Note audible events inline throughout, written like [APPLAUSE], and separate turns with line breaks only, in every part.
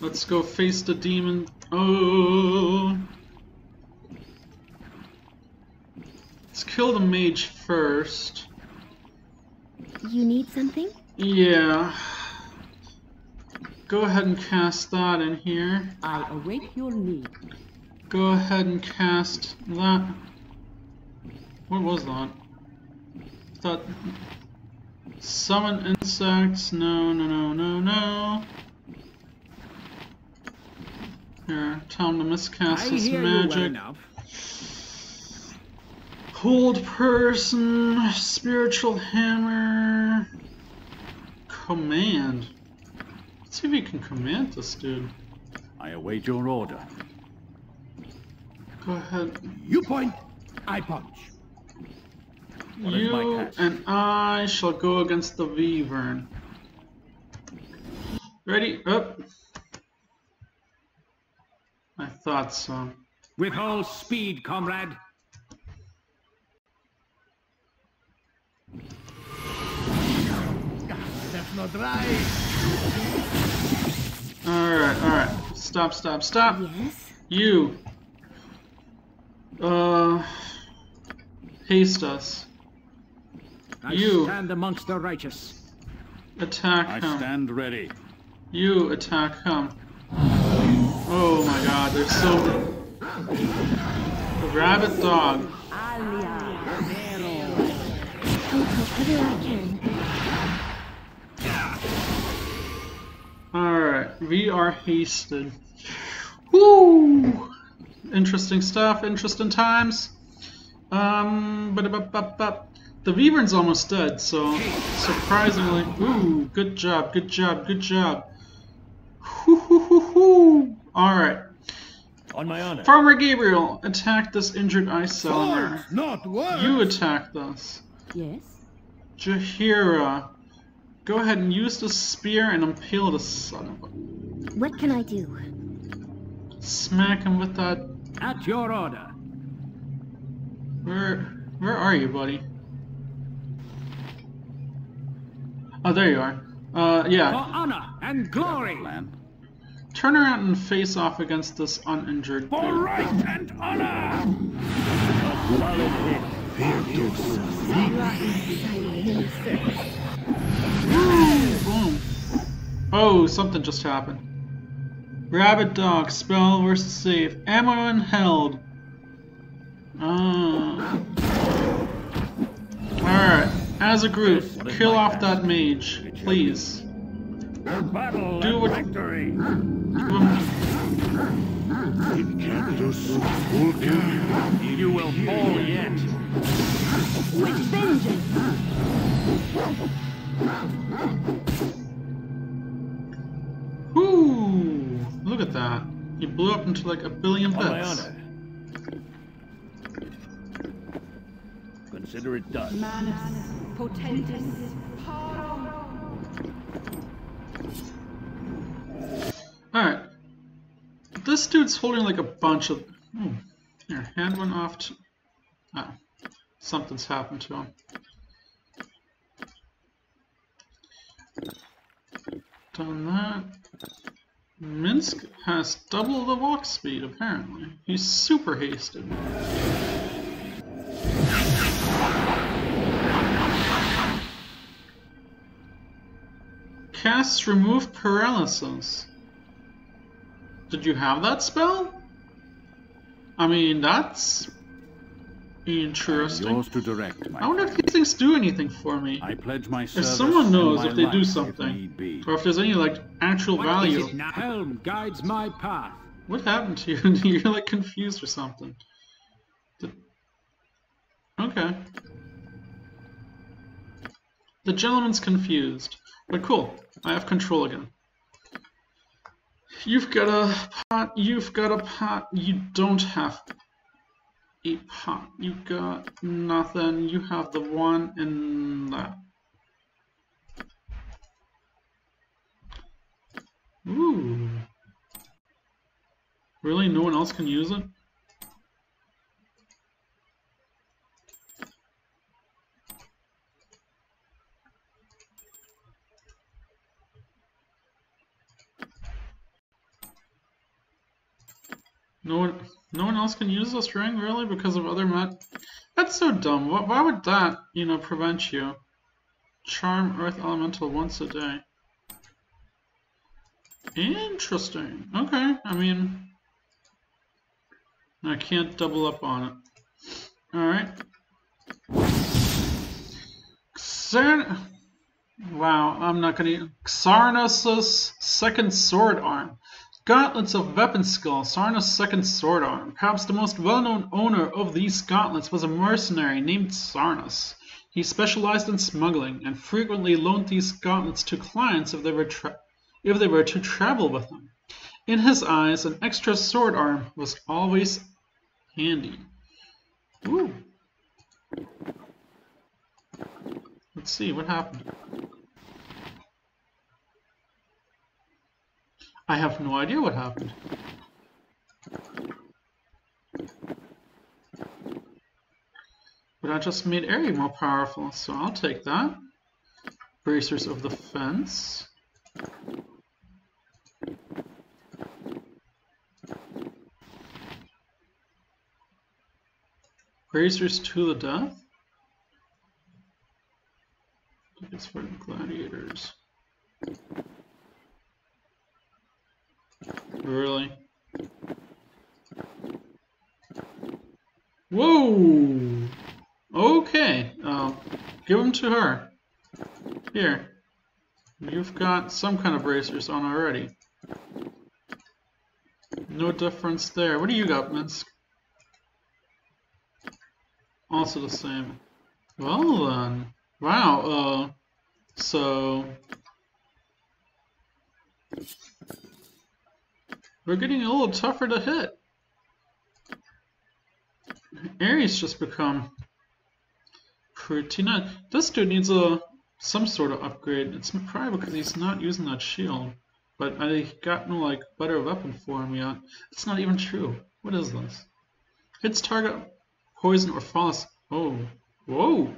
Let's go face the demon. Oh. Let's kill the mage first.
You need something?
Yeah. Go ahead and cast that in here.
I await your need.
Go ahead and cast that. What was that? Thought. Summon insects. No, no, no, no, no. Here, time to miscast
I
this
hear you well
magic.
enough.
Hold person, spiritual hammer, command. Let's see if we can command this dude.
I await your order.
Go ahead.
You point, I punch. What is my
you and I shall go against the Wyvern. Ready? Up. I thought so.
With all speed, comrade.
That's not right.
Alright, alright. Stop, stop, stop.
Yes.
You. Uh. Haste us.
I
You.
stand amongst the righteous.
Attack
I
him.
stand ready.
You attack him. Oh my god, they're so. The rabbit dog. Alright, we are hasted. Woo! Interesting stuff, interesting times. Um, but the Wyvern's almost dead, so surprisingly, ooh, good job, good job, good job. Alright,
On my honor.
Farmer Gabriel, attack this injured ice cylinder.
not words.
You attack this.
Yes.
Jaheira, go ahead and use the spear and impale the son of a.
What can I do?
Smack him with that.
At your order.
Where, where are you, buddy? Oh, there you are. Uh, yeah.
For honor and glory.
Plan.
Turn around and face off against this uninjured.
For
dude.
right and honor.
Boom. Oh, something just happened. Rabbit dog, spell versus save. Ammo and held. Ah. Alright, as a group, kill off that mage, please.
For battle
Do
and
what-
victory.
You will fall yet.
With vengeance.
Whoo! Look at that. He blew up into like a billion bits.
Consider it done.
Manus potentis paro.
This dude's holding like a bunch of. Hmm. Here, hand one off to. Ah. Something's happened to him. Done that. Minsc has double the walk speed, apparently. He's super hasted. Casts remove paralysis. Did you have that spell? I mean, that's interesting.
Yours to direct, my
I wonder if these things do anything for me.
I pledge my
If
service
someone knows if they do something, or if there's any like actual
What is
value.
it now? Helm guides my path.
What happened to you? [LAUGHS] You're like confused or something. Okay. The gentleman's confused. But cool. I have control again. You've got a pot, you've got a pot, you don't have a pot. You got nothing, you have the one and that. Ooh. Really? No one else can use it? No one, no one else can use this ring, really, because of other met. That's so dumb. Why, why would that, you know, prevent you? Charm Earth Elemental once a day. Interesting. Okay, I mean, I can't double up on it. Alright. Xern... Wow, I'm not gonna... Xarnos' second sword arm. Gauntlets of weapon skill, Xarnos' second sword arm. Perhaps the most well-known owner of these gauntlets was a mercenary named Xarnos. He specialized in smuggling and frequently loaned these gauntlets to clients if they were if they were to travel with him. In his eyes, an extra sword arm was always handy. Ooh. Let's see what happened. I have no idea what happened. But I just made Aerie more powerful, so I'll take that. Bracers of Defense. Bracers to the death? It's for the gladiators. Really? Whoa! Okay, uh, give them to her. Here. You've got some kind of bracers on already. No difference there. What do you got, Minsc? Also the same. Well then. Wow, uh, so... We're getting a little tougher to hit. Aerie's just become pretty nice. This dude needs a some sort of upgrade. It's probably because he's not using that shield. But I got no like better weapon for him yet. It's not even true. What is this? Hits target poison or false. Oh, whoa.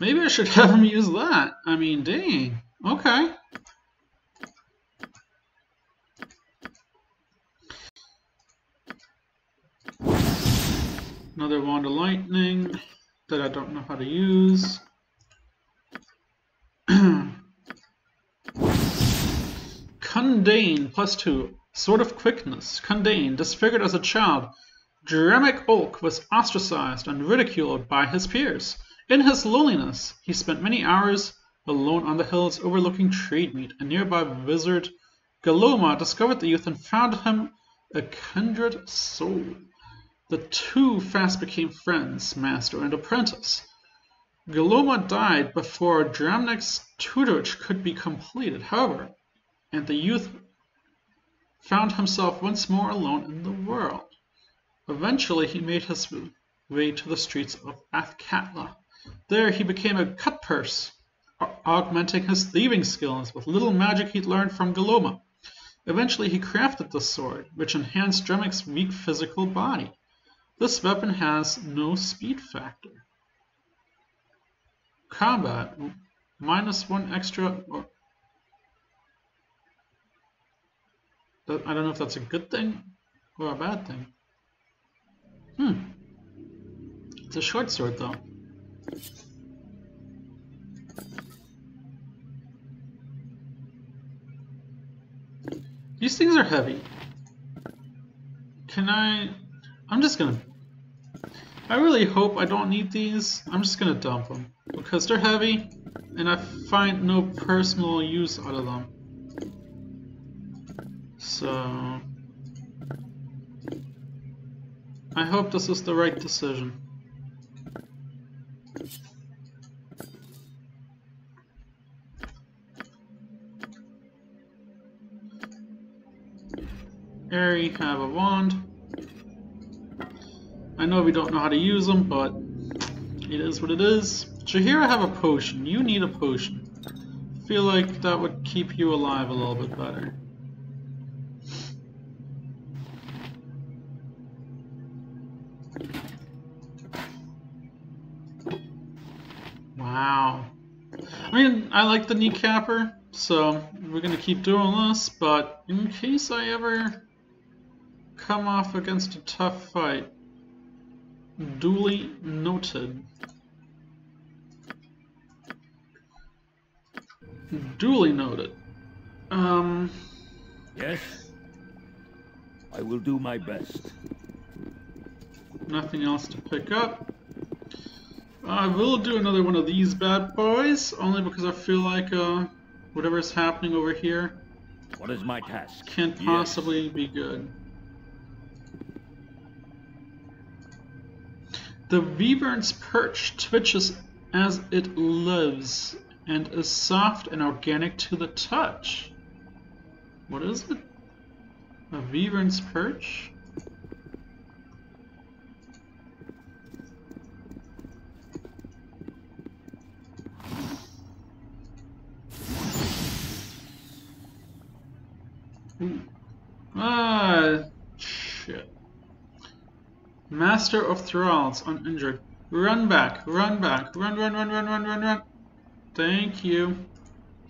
Maybe I should [LAUGHS] have him use that. I mean, dang. Okay. Another Wand of Lightning that I don't know how to use. [CLEARS THROAT] Kundane plus two. Sword of Quickness. Kundane, disfigured as a child. Dremic Ulk was ostracized and ridiculed by his peers. In his loneliness, he spent many hours alone on the hills overlooking Trademeet. A nearby wizard, Galoma, discovered the youth and found him a kindred soul. The two fast became friends, master and apprentice. Galoma died before Dramnik's tutorage could be completed, however, and the youth found himself once more alone in the world. Eventually, he made his way to the streets of Athkatla. There, he became a cutpurse, augmenting his thieving skills with little magic he'd learned from Galoma. Eventually, he crafted the sword, which enhanced Dremik's weak physical body. This weapon has no speed factor. Combat, minus one extra. I don't know if that's a good thing or a bad thing. Hmm. It's a short sword though. These things are heavy. Can I... I'm just gonna... I really hope I don't need these. I'm just gonna dump them. Because they're heavy, and I find no personal use out of them. So... I hope this is the right decision. Aerie have a wand. I know we don't know how to use them, but it is what it is. Jaheira have a potion. You need a potion. feel like that would keep you alive a little bit better. Wow. I mean, I like the kneecapper, so we're gonna keep doing this, but in case I ever come off against a tough fight. Duly noted. Duly noted. Um,
Yes? I will do my best.
nothing else to pick up. I will do another one of these bad boys, only because I feel like uh, whatever is happening over here
What is my task?
can't
Yes.
possibly be good. The Wyvern's perch twitches as it lives and is soft and organic to the touch. What is it? A Wyvern's perch? Master of Thralls, uninjured. Run back, run back, run, run, run, run, run, run, run. Thank you.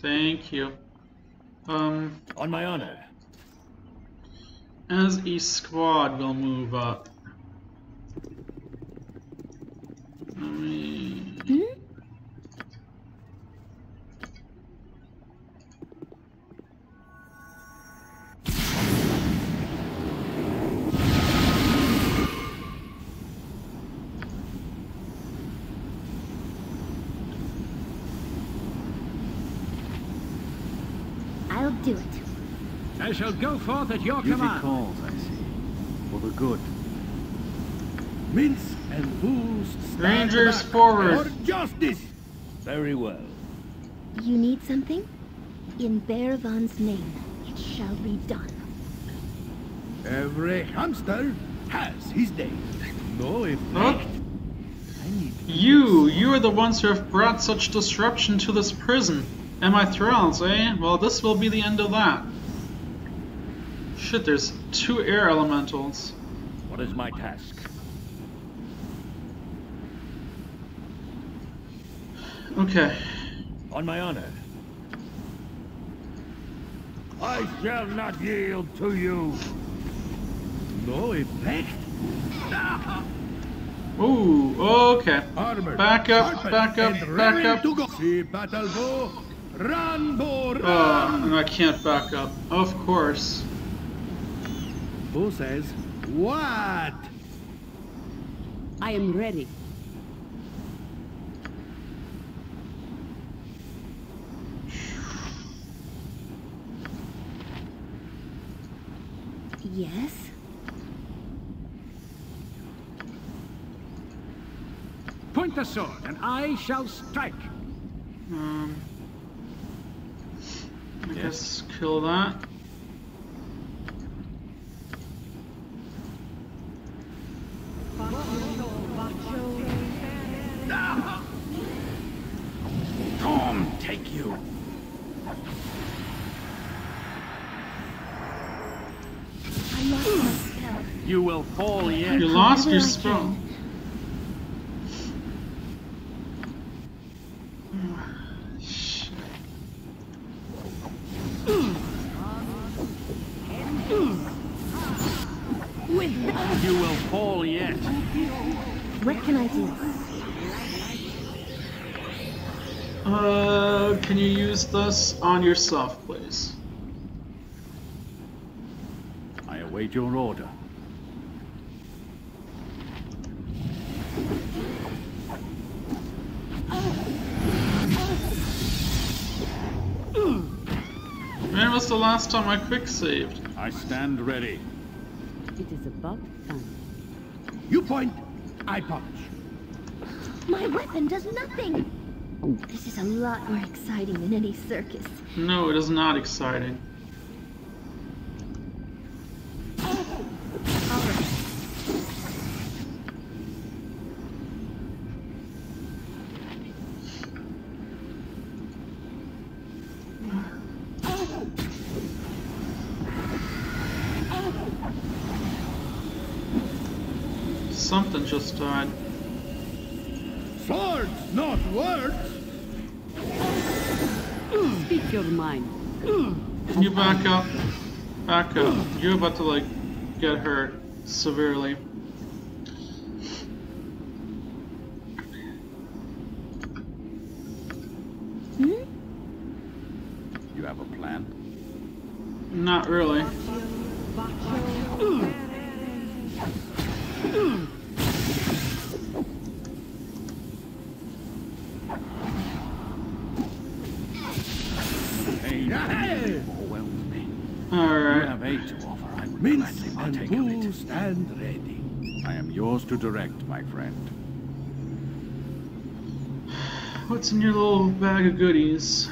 Thank you. Um,
On my honor.
as a squad will move up.
I shall go forth at your
Duty
command.
calls, I see. For the good. Minsc and fools stand
Rangers
back
forward.
For justice!
Very well.
You need something? In Bearvan's name, it shall be done.
Every hamster has his day. No effect.
Huh?
I need
You, you are the ones who have brought such disruption to this prison. And my thralls, eh? Well, this will be the end of that. Shit, there's two air elementals.
What is my task?
Okay.
On my honor. I shall not yield to you.
no effect. [LAUGHS]
Ooh, okay.
Armor.
Back up,
sharpened
back up,
and
back
ready
up.
To go. See battle bow. Run, bow,
oh,
run.
and I can't back up. Of course.
Who says what?
I am ready.
Yes?
Point the sword, and I shall strike.
Um, I guess kill that.
Tom, take you.
I lost my spell.
You will fall yet.
You lost your
However I
spell.
You will fall yet.
What can I do?
Uh, can you use this on yourself, please?
I await your order.
When was the last time I quick saved?
I stand ready.
It is about time.
You point, I punch.
My weapon does nothing! This is a lot more exciting than any circus.
No, it is not exciting.
Alright.
Something just died.
Swords, not words.
Speak your mind.
Can you back up? Back up. You're about to like get hurt severely.
Hmm?
You have a plan?
Not really. [CLEARS THROAT]
Pain
Hey!
overwhelms me. You
Alright.
have aid to offer. I would
Minsc
gladly
and
partake of
Boo
it.
stand ready.
I am yours to direct, my friend.
What's in your little bag of goodies?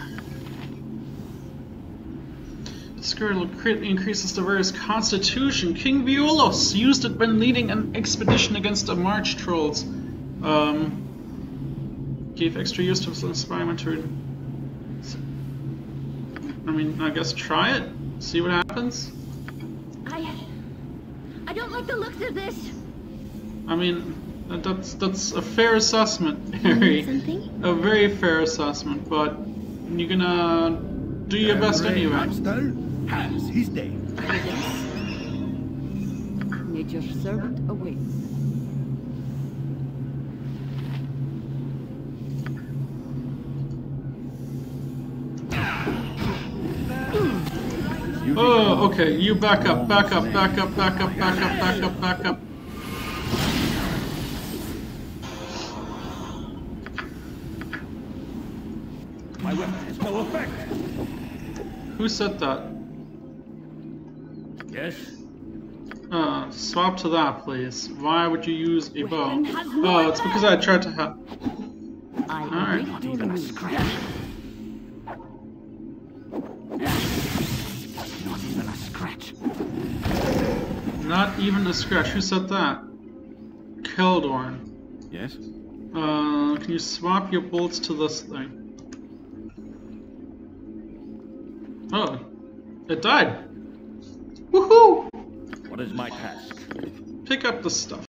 Skirt greatly increases the various constitution. King Violos used it when leading an expedition against the March Trolls. Um, gave extra use to his experiment to. I mean, I guess try it. See what happens.
I... I like the looks of this.
I mean, that's that's a fair assessment, [LAUGHS]
Aerie.
A very fair assessment, but you're gonna do your best
Every
anyway.
hamster has his day.
Nature's servant awaits.
Okay. You back up, back up, back up, back up, back up, back up, back up.
My weapon has no effect.
Who said that?
Yes?
Uh, swap to that, please. Why would you use a bow?
Weapon has no
Oh, it's because I tried to have.
I
Alright. Not even a scratch. Who said that? Keldorn.
Yes?
Uh, can you swap your bolts to this thing? Oh, it died. Woohoo!
What is my task?
Pick up the stuff.